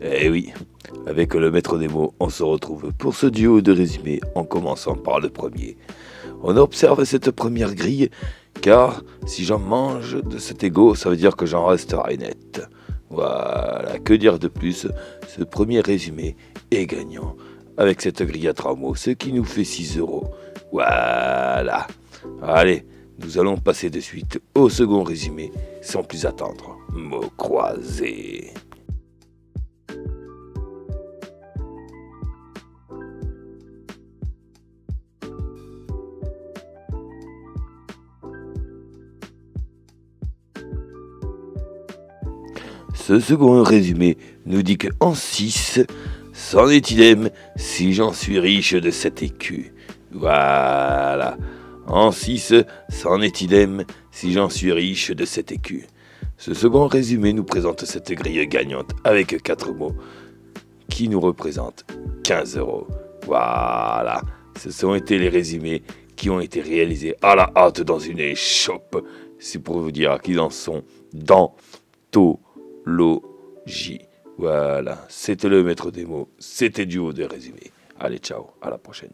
Avec le maître des mots, on se retrouve pour ce duo de résumés en commençant par le premier. On observe cette première grille car si j'en mange de cet ego, ça veut dire que j'en resterai net. Voilà, que dire de plus? Ce premier résumé est gagnant avec cette grille à trois mots, ce qui nous fait 6 euros. Voilà. Allez, nous allons passer de suite au second résumé sans plus attendre. Mots croisés. Ce second résumé nous dit que en 6, c'en est idem si j'en suis riche de cet écu. Voilà. En 6, c'en est idem si j'en suis riche de cet écu. Ce second résumé nous présente cette grille gagnante avec 4 mots qui nous représentent 15 euros. Voilà. Ce sont été les résumés qui ont été réalisés à la hâte dans une échoppe. C'est pour vous dire qu'ils en sont dans tout logie. Voilà, c'était le maître des mots, c'était du haut des résumés. Allez, ciao, à la prochaine.